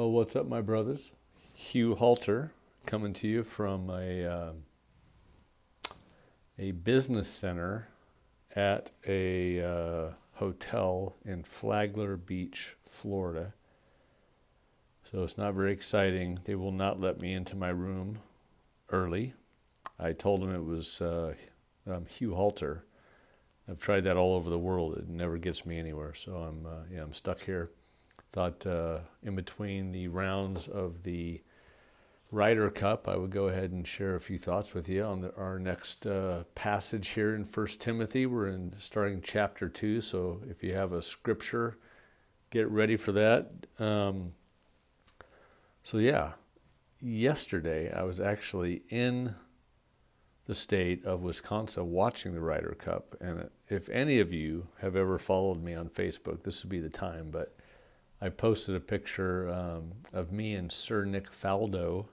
Well, what's up, my brothers? Hugh Halter coming to you from a uh, a business center at a uh, hotel in Flagler Beach, Florida. So it's not very exciting. They will not let me into my room early. I told them it was uh, um, Hugh Halter. I've tried that all over the world. It never gets me anywhere. So I'm uh, yeah I'm stuck here. Thought uh, in between the rounds of the Ryder Cup, I would go ahead and share a few thoughts with you on the, our next uh, passage here in First Timothy. We're in starting chapter two, so if you have a scripture, get ready for that. Um, so yeah, yesterday I was actually in the state of Wisconsin watching the Ryder Cup, and if any of you have ever followed me on Facebook, this would be the time. But I posted a picture um, of me and Sir Nick Faldo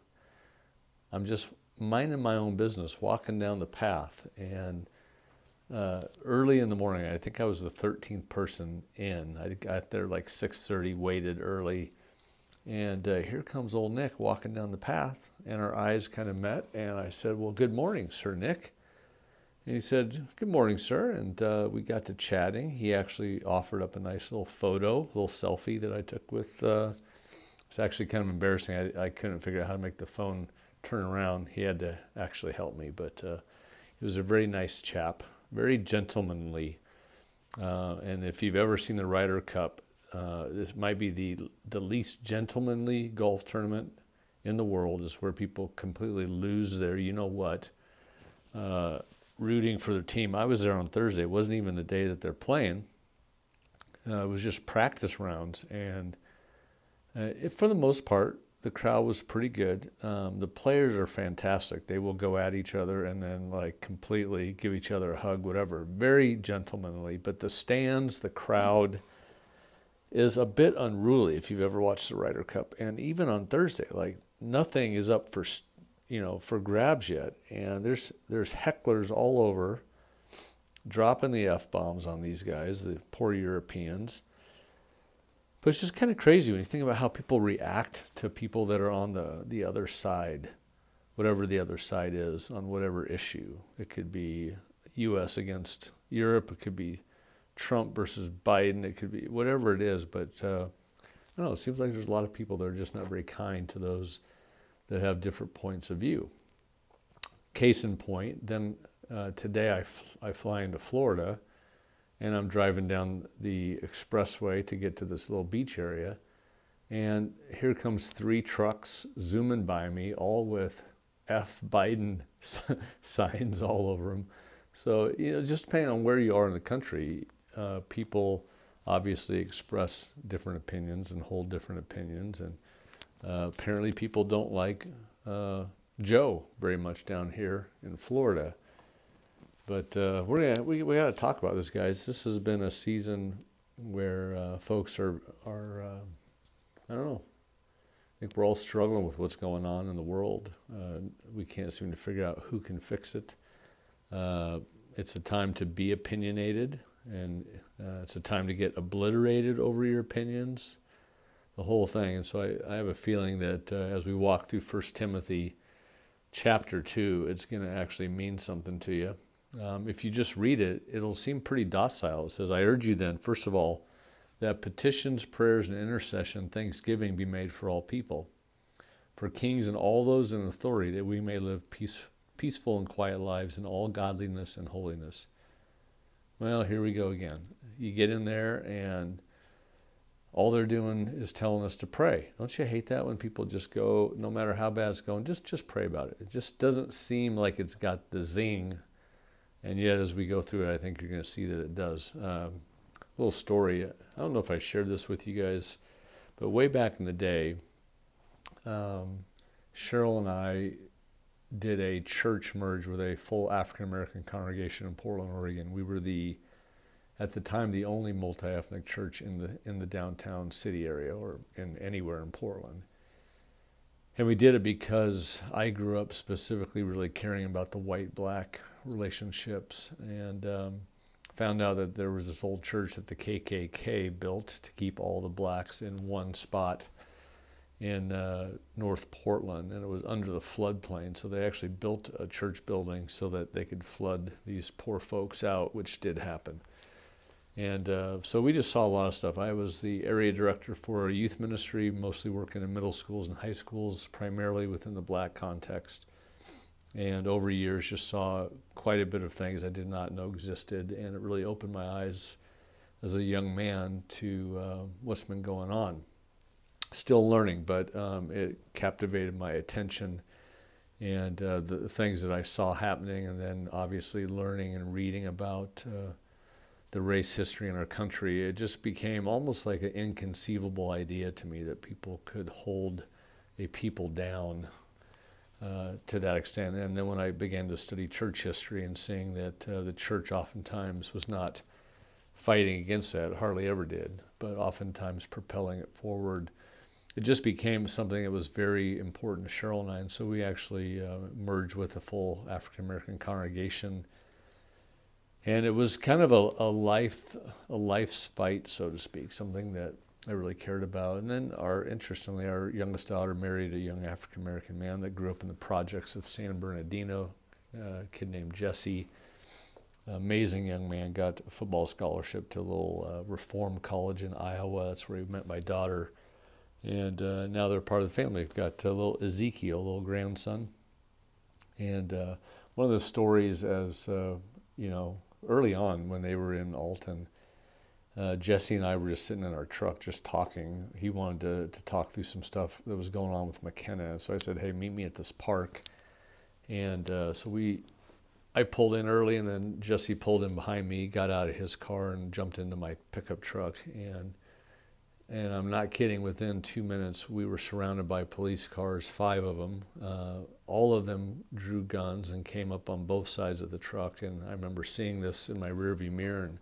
I'm just minding my own business, walking down the path, and uh, early in the morning, I think I was the 13th person in. I got there like 6:30, waited early, and uh, here comes old Nick walking down the path, and our eyes kind of met, and I said, "Well, good morning, Sir Nick." And he said, "Good morning, sir." And uh, we got to chatting. He actually offered up a nice little photo, a little selfie that I took with. Uh, it's actually kind of embarrassing. I, I couldn't figure out how to make the phone turn around. He had to actually help me, but uh, he was a very nice chap, very gentlemanly. Uh, and if you've ever seen the Ryder Cup, uh, this might be the the least gentlemanly golf tournament in the world. Is where people completely lose their you know what, uh, rooting for their team. I was there on Thursday. It wasn't even the day that they're playing. Uh, it was just practice rounds, and uh, it, for the most part, the crowd was pretty good. Um, the players are fantastic. They will go at each other and then like completely give each other a hug, whatever. Very gentlemanly. But the stands, the crowd is a bit unruly if you've ever watched the Ryder Cup. And even on Thursday, like nothing is up for you know for grabs yet. And there's there's hecklers all over, dropping the f bombs on these guys, the poor Europeans. But it's just kind of crazy when you think about how people react to people that are on the, the other side, whatever the other side is, on whatever issue. It could be U.S. against Europe, it could be Trump versus Biden, it could be whatever it is. But uh, I don't know, it seems like there's a lot of people that are just not very kind to those that have different points of view. Case in point, then uh, today I, I fly into Florida and I'm driving down the expressway to get to this little beach area. And here comes three trucks zooming by me, all with F Biden signs all over them. So, you know, just depending on where you are in the country, uh, people obviously express different opinions and hold different opinions. And uh, apparently, people don't like uh, Joe very much down here in Florida. But uh, we're gonna, we we got to talk about this, guys. This has been a season where uh, folks are are uh, I don't know. I think we're all struggling with what's going on in the world. We can't seem to figure out who can fix it. It's a time to be opinionated, and it's a time to get obliterated over your opinions, the whole thing. And so I, I have a feeling that as we walk through First Timothy chapter two, it's going to actually mean something to you. Um, if you just read it, it'll seem pretty docile. It says, I urge you then, first of all, that petitions, prayers, and intercession, thanksgiving be made for all people, for kings and all those in authority, that we may live peace, peaceful and quiet lives in all godliness and holiness. Well, here we go again. You get in there, and all they're doing is telling us to pray. Don't you hate that when people just go, no matter how bad it's going, just just pray about it. It just doesn't seem like it's got the zing and yet, as we go through it, I think you're going to see that it does. Um, little story. I don't know if I shared this with you guys, but way back in the day, um, Cheryl and I did a church merge with a full African American congregation in Portland, Oregon. We were the, at the time, the only multi-ethnic church in the in the downtown city area or in anywhere in Portland. And we did it because I grew up specifically really caring about the white black relationships and um, found out that there was this old church that the KKK built to keep all the blacks in one spot. in uh, North Portland, and it was under the floodplain. So they actually built a church building so that they could flood these poor folks out, which did happen. And uh, so we just saw a lot of stuff. I was the area director for a youth ministry, mostly working in middle schools and high schools, primarily within the black context. And over years, just saw quite a bit of things I did not know existed, and it really opened my eyes as a young man to uh, what's been going on. Still learning, but um, it captivated my attention and uh, the things that I saw happening, and then obviously learning and reading about uh, the race history in our country. It just became almost like an inconceivable idea to me that people could hold a people down uh, to that extent. And then when I began to study church history and seeing that uh, the church oftentimes was not fighting against that, hardly ever did, but oftentimes propelling it forward. It just became something that was very important to Cheryl and I, and so we actually uh, merged with a full African American congregation, and it was kind of a, a life a life's fight, so to speak, something that I really cared about. And then, our interestingly, our youngest daughter married a young African American man that grew up in the projects of San Bernardino, uh, a kid named Jesse amazing young man, got a football scholarship to a little uh, reform college in Iowa. That's where he met my daughter. And uh, now they're part of the family. We've got a little Ezekiel, a little grandson. And uh, one of the stories, as uh, you know, early on when they were in Alton, uh, Jesse and I were just sitting in our truck just talking. He wanted to, to talk through some stuff that was going on with McKenna. So I said, hey, meet me at this park. And uh, so we I pulled in early, and then Jesse pulled in behind me, got out of his car, and jumped into my pickup truck. And and I'm not kidding. Within two minutes, we were surrounded by police cars, five of them. Uh, all of them drew guns and came up on both sides of the truck. And I remember seeing this in my rearview mirror. And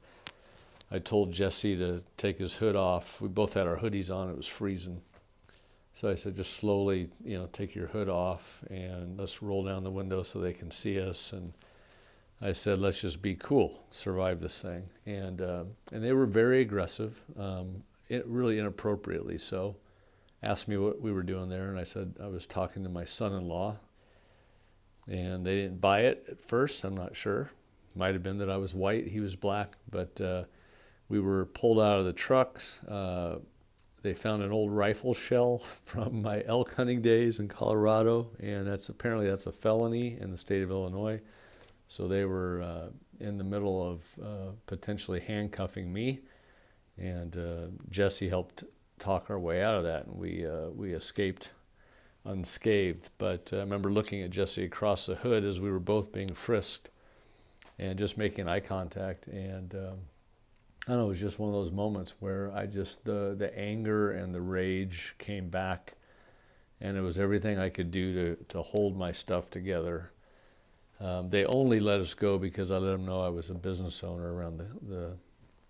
I told Jesse to take his hood off. We both had our hoodies on. It was freezing. So I said, just slowly, you know, take your hood off and let's roll down the window so they can see us. And I said, let's just be cool, survive this thing. And, uh, and they were very aggressive, um, it, really inappropriately so. Asked me what we were doing there, and I said I was talking to my son in law. And they didn't buy it at first, I'm not sure. Might have been that I was white, he was black, but uh, we were pulled out of the trucks. Uh, they found an old rifle shell from my elk hunting days in Colorado, and that's apparently that's a felony in the state of Illinois. So they were uh, in the middle of uh, potentially handcuffing me, and uh, Jesse helped talk our way out of that, and we uh, we escaped unscathed. But uh, I remember looking at Jesse across the hood as we were both being frisked, and just making eye contact, and um, I don't know, it was just one of those moments where I just the the anger and the rage came back, and it was everything I could do to to hold my stuff together um, they only let us go because I let them know I was a business owner around the, the,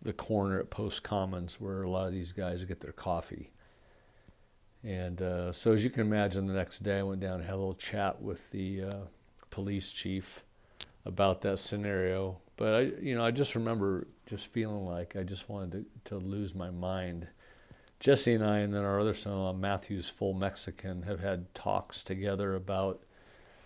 the corner at Post Commons where a lot of these guys get their coffee. And uh, so, as you can imagine, the next day I went down and had a little chat with the uh, police chief about that scenario. But I, you know, I just remember just feeling like I just wanted to, to lose my mind. Jesse and I, and then our other son, Matthew's full Mexican, have had talks together about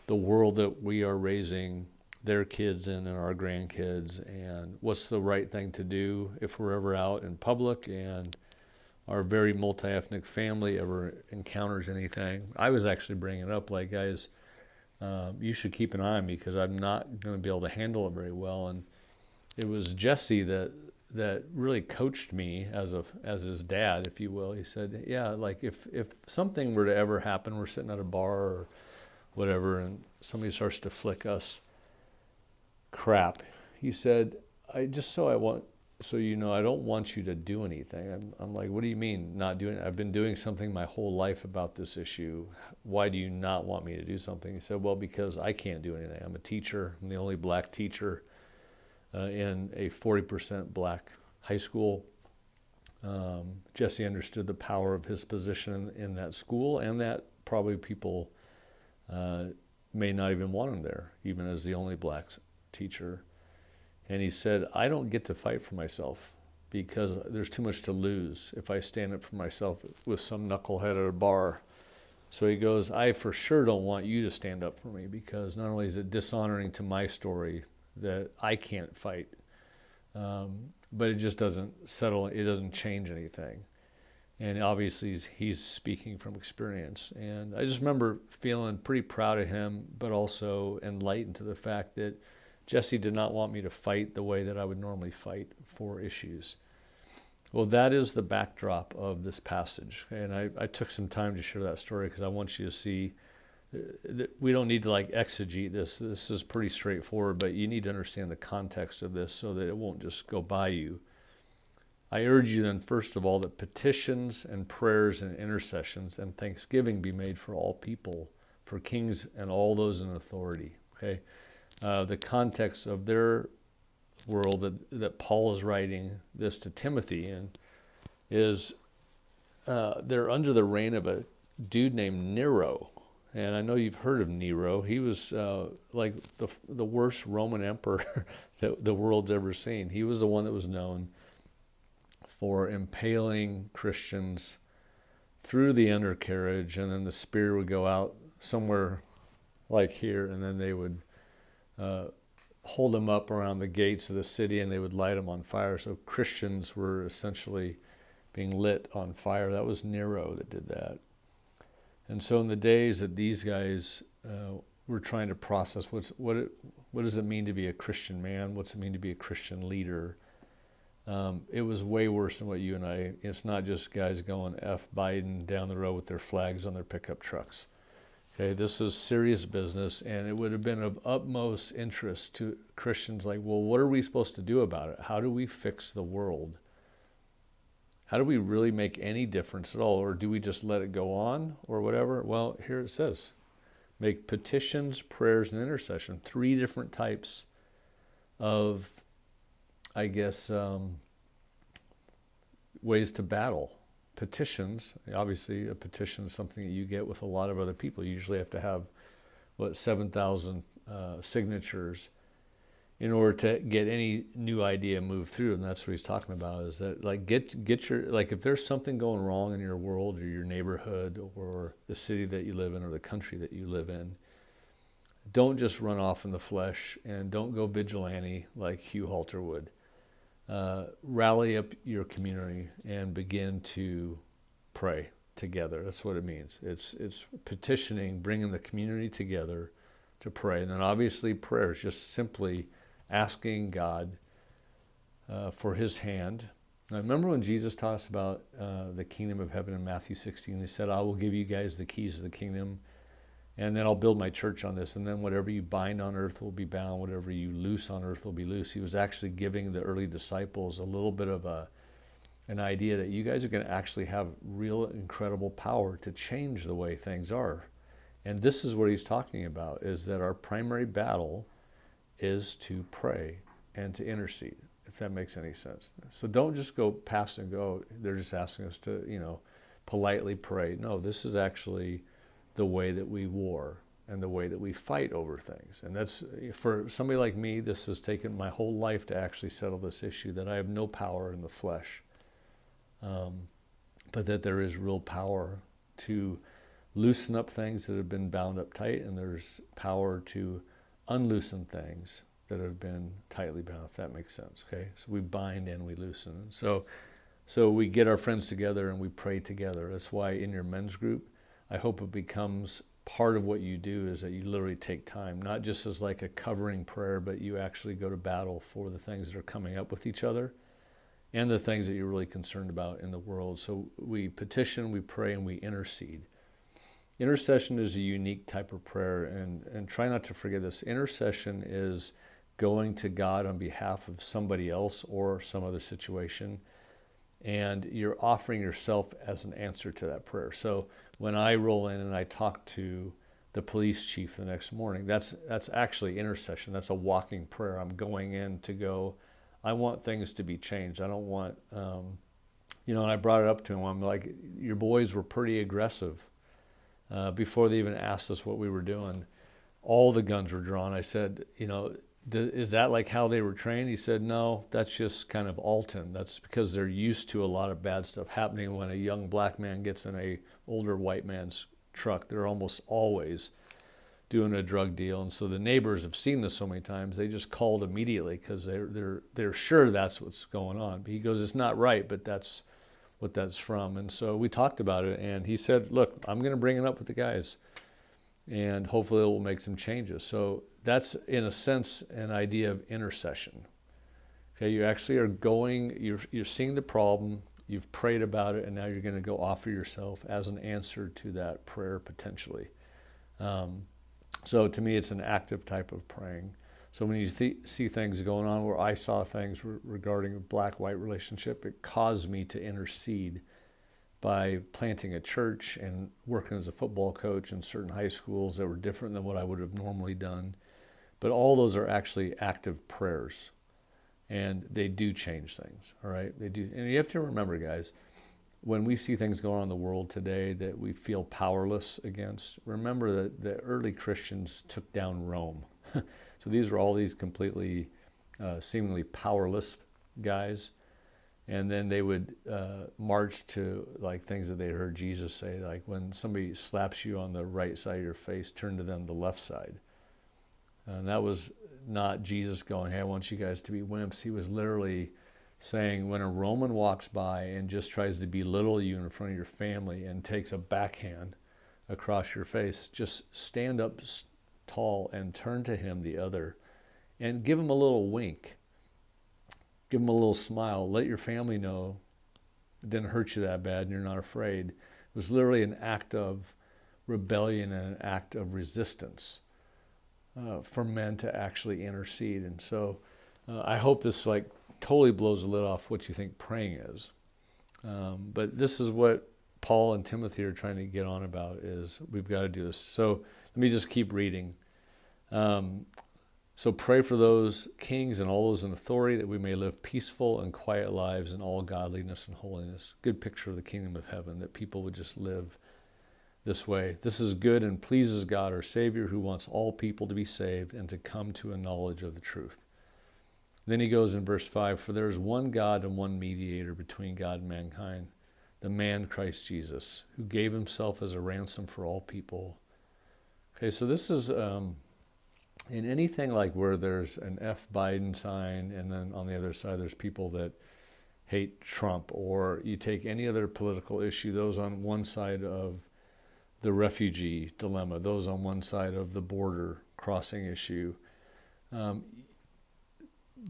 the world that we are raising their kids in and our grandkids and what's the right thing to do if we're ever out in public and our very multi-ethnic family ever encounters anything. I was actually bringing it up like guys um, you should keep an eye on me because i'm not going to be able to handle it very well. And it was jesse that that really coached me as a as his dad if you will. He said yeah like if if something were to ever happen we're sitting at a bar or whatever, and somebody starts to flick us crap. He said, I just so I want so you know I don't want you to do anything. I'm, I'm like, what do you mean not doing it? I've been doing something my whole life about this issue. Why do you not want me to do something? He said, well, because I can't do anything. I'm a teacher. I'm the only black teacher uh, in a 40% black high school. Um, Jesse understood the power of his position in that school and that probably people uh, may not even want him there, even as the only black teacher. And he said, I don't get to fight for myself. because there's too much to lose if I stand up for myself with some knucklehead at a bar. So he goes, I for sure don't want you to stand up for me because not only is it dishonoring to my story that I can't fight, um, but it just doesn't settle, it doesn't change anything. And obviously, he's, he's speaking from experience. And I just remember feeling pretty proud of him, but also enlightened to the fact that Jesse did not want me to fight the way that I would normally fight for issues. Well, that is the backdrop of this passage. And I, I took some time to share that story because I want you to see uh, that we don't need to like exegete this. This is pretty straightforward, but you need to understand the context of this so that it won't just go by you. I urge you then, first of all, that petitions and prayers and intercessions and thanksgiving be made for all people, for kings and all those in authority. Okay? Uh, the context of their world that, that Paul is writing this to Timothy in is uh, they're under the reign of a dude named Nero. And I know you've heard of Nero. He was uh, like the, the worst Roman emperor that the world's ever seen. He was the one that was known for impaling Christians through the undercarriage, and then the spear would go out somewhere like here, and then they would uh, hold them up around the gates of the city and they would light them on fire. So Christians were essentially being lit on fire. That was Nero that did that. And so in the days that these guys uh, were trying to process what's, what, it, what does it mean to be a Christian man? What's it mean to be a Christian leader? Um, it was way worse than what you and I. It's not just guys going F Biden down the road with their flags on their pickup trucks. Okay, this is serious business, and it would have been of utmost interest to Christians like, well, what are we supposed to do about it? How do we fix the world? How do we really make any difference at all? Or do we just let it go on or whatever? Well, here it says make petitions, prayers, and intercession. Three different types of, I guess, um, ways to battle petitions. Obviously, a petition is something that you get with a lot of other people. You usually have to have, what, 7,000 uh, signatures in order to get any new idea moved through. And that's what he's talking about is that, like, get, get your, like, if there's something going wrong in your world or your neighborhood or the city that you live in or the country that you live in, don't just run off in the flesh and don't go vigilante like Hugh Halter would uh, rally up your community and begin to pray together. That's what it means. It's it's petitioning, bringing the community together to pray, and then obviously prayer is just simply asking God uh, for His hand. Now, remember when Jesus us about uh, the kingdom of heaven in Matthew 16? He said, "I will give you guys the keys of the kingdom." And then I'll build my church on this. And then whatever you bind on earth will be bound, whatever you loose on earth will be loose. He was actually giving the early disciples a little bit of a, an idea that you guys are going to actually have real incredible power to change the way things are. And this is what he's talking about is that our primary battle is to pray and to intercede, if that makes any sense. So don't just go past and go, they're just asking us to, you know, politely pray. No, this is actually the way that we war and the way that we fight over things. And that's, for somebody like me, this has taken my whole life to actually settle this issue that I have no power in the flesh, um, but that there is real power to loosen up things that have been bound up tight, and there's power to unloosen things that have been tightly bound, if that makes sense. Okay? So we bind and we loosen. So, so we get our friends together and we pray together. That's why in your men's group, I hope it becomes part of what you do is that you literally take time, not just as like a covering prayer, but you actually go to battle for the things that are coming up with each other and the things that you're really concerned about in the world. So we petition, we pray, and we intercede. Intercession is a unique type of prayer, and, and try not to forget this. Intercession is going to God on behalf of somebody else or some other situation and you're offering yourself as an answer to that prayer. So when I roll in and I talk to the police chief the next morning, that's that's actually intercession. That's a walking prayer. I'm going in to go. I want things to be changed. I don't want, um, you know. And I brought it up to him. I'm like, your boys were pretty aggressive uh, before they even asked us what we were doing. All the guns were drawn. I said, you know, is that like how they were trained? He said, no, that's just kind of Alton. That's because they're used to a lot of bad stuff happening when a young black man gets in a older white man's truck. They're almost always doing a drug deal, and so the neighbors have seen this so many times. They just called immediately because they're they're they're sure that's what's going on. But he goes, it's not right, but that's what that's from. And so we talked about it, and he said, look, I'm going to bring it up with the guys, and hopefully it will make some changes. So that's in a sense an idea of intercession. Okay, you actually are going, you're, you're seeing the problem, you've prayed about it, and now you're going to go offer yourself as an answer to that prayer potentially. Um, so to me, it's an active type of praying. So when you th- see things going on where I saw things re- regarding a black-white relationship, it caused me to intercede by planting a church and working as a football coach in certain high schools that were different than what I would have normally done. But all those are actually active prayers, and they do change things. All right, they do. And you have to remember, guys, when we see things going on in the world today that we feel powerless against, remember that the early Christians took down Rome. so these were all these completely, uh, seemingly powerless guys. And then they would uh, march to like things that they heard Jesus say, like when somebody slaps you on the right side of your face, turn to them the left side. Uh, and that was not Jesus going, hey, I want you guys to be wimps. He was literally saying, when a Roman walks by and just tries to belittle you in front of your family and takes a backhand across your face, just stand up tall and turn to him the other and give him a little wink. Give him a little smile. Let your family know it didn't hurt you that bad and you're not afraid. It was literally an act of rebellion and an act of resistance uh, for men to actually intercede. And so uh, I hope this like totally blows the lid off what you think praying is. Um, but this is what Paul and Timothy are trying to get on about is we've got to do this. So let me just keep reading. Um, so pray for those kings and all those in authority that we may live peaceful and quiet lives in all godliness and holiness. Good picture of the kingdom of heaven that people would just live this way. This is good and pleases God, our Savior, who wants all people to be saved and to come to a knowledge of the truth. Then he goes in verse 5 For there is one God and one mediator between God and mankind, the man Christ Jesus, who gave himself as a ransom for all people. Okay, so this is um, in anything like where there's an F Biden sign, and then on the other side there's people that hate Trump, or you take any other political issue, those on one side of the refugee dilemma, those on one side of the border crossing issue, um,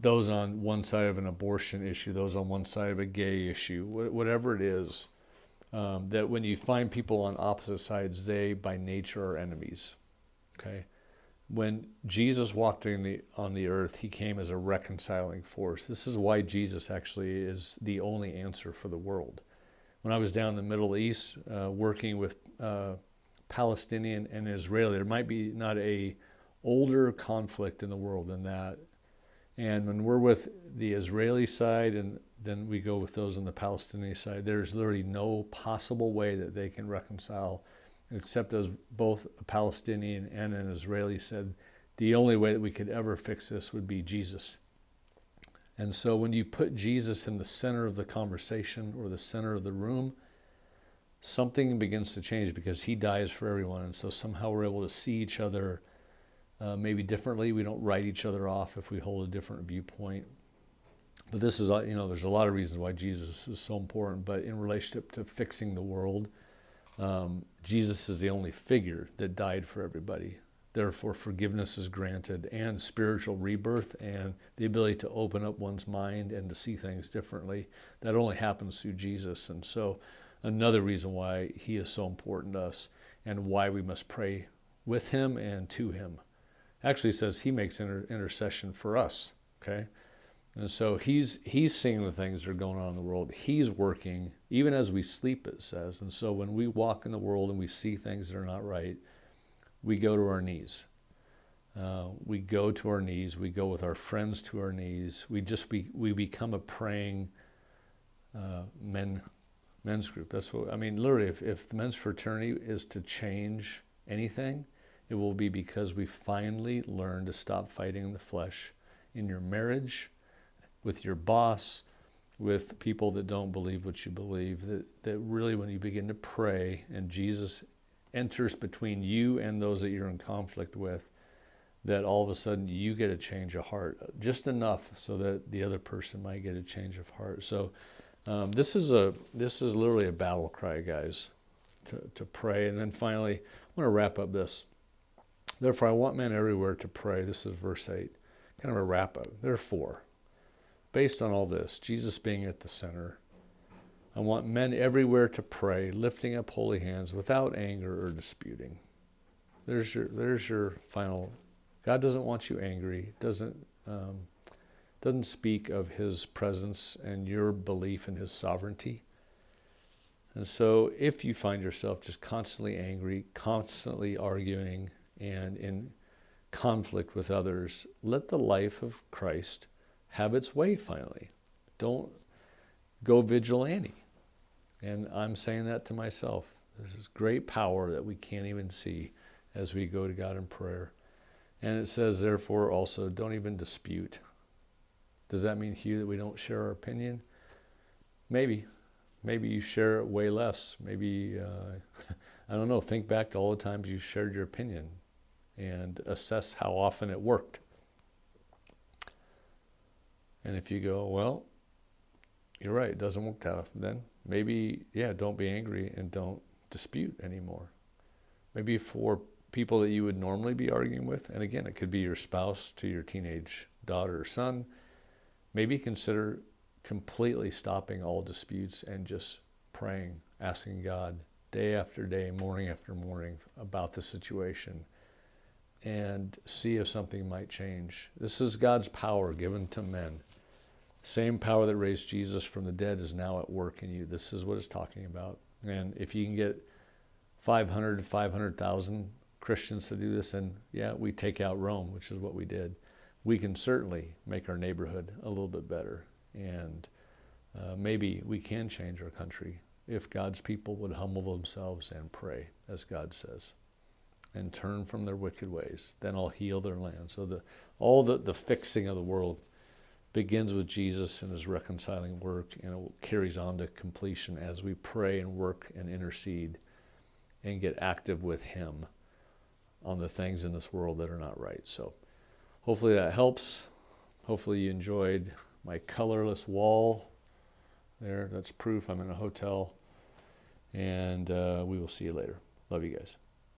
those on one side of an abortion issue, those on one side of a gay issue, wh- whatever it is, um, that when you find people on opposite sides, they by nature are enemies. Okay? When Jesus walked the, on the earth, he came as a reconciling force. This is why Jesus actually is the only answer for the world when I was down in the Middle East uh, working with uh, Palestinian and Israeli, there might be not a older conflict in the world than that. And when we're with the Israeli side and then we go with those on the Palestinian side, there's literally no possible way that they can reconcile, except as both a Palestinian and an Israeli said, the only way that we could ever fix this would be Jesus. And so when you put Jesus in the center of the conversation or the center of the room, something begins to change because he dies for everyone. And so somehow we're able to see each other uh, maybe differently. We don't write each other off if we hold a different viewpoint. But this is, uh, you know, there's a lot of reasons why Jesus is so important. But in relationship to fixing the world, um, Jesus is the only figure that died for everybody. Therefore, forgiveness is granted and spiritual rebirth and the ability to open up one's mind and to see things differently. That only happens through Jesus. And so, another reason why he is so important to us and why we must pray with him and to him. Actually, says he makes inter- intercession for us. Okay? And so he's he's seeing the things that are going on in the world. He's working even as we sleep, it says. And so when we walk in the world and we see things that are not right, we go to our knees. Uh, we go to our knees. We go with our friends to our knees. We just be, we become a praying uh, men men's group. That's what I mean. Literally, if, if the men's fraternity is to change anything, it will be because we finally learn to stop fighting in the flesh in your marriage, with your boss, with people that don't believe what you believe. That, that really, when you begin to pray and Jesus enters between you and those that you're in conflict with, that all of a sudden you get a change of heart, just enough so that the other person might get a change of heart. So um, this is a this is literally a battle cry, guys, to, to pray. And then finally, I want to wrap up this. Therefore, I want men everywhere to pray. This is verse 8, kind of a wrap up. Therefore, based on all this, Jesus being at the center, I want men everywhere to pray, lifting up holy hands without anger or disputing. There's your, there's your final. God doesn't want you angry. Doesn't um, doesn't speak of His presence and your belief in His sovereignty. And so, if you find yourself just constantly angry, constantly arguing, and in conflict with others, let the life of Christ have its way finally. Don't go vigilante. And I'm saying that to myself. There's this great power that we can't even see as we go to God in prayer. And it says, therefore, also, don't even dispute. Does that mean, Hugh, that we don't share our opinion? Maybe. Maybe you share it way less. Maybe, uh, I don't know, think back to all the times you shared your opinion and assess how often it worked. And if you go, well, you're right, it doesn't work that often, then maybe, yeah, don't be angry and don't dispute anymore. Maybe for people that you would normally be arguing with, and again, it could be your spouse to your teenage daughter or son, maybe consider completely stopping all disputes and just praying, asking God day after day, morning after morning about the situation and see if something might change. This is God's power given to men. Same power that raised Jesus from the dead is now at work in you. This is what it's talking about. And if you can get 500 to 500,000 Christians to do this, and yeah, we take out Rome, which is what we did, we can certainly make our neighborhood a little bit better. And uh, maybe we can change our country if God's people would humble themselves and pray, as God says and turn from their wicked ways. Then I'll heal their land. So the, all the, the fixing of the world begins with Jesus and his reconciling work, and it carries on to completion as we pray and work and intercede and get active with him on the things in this world that are not right. So hopefully that helps. Hopefully you enjoyed my colorless wall there. That's proof I'm in a hotel. And uh, we will see you later. Love you guys.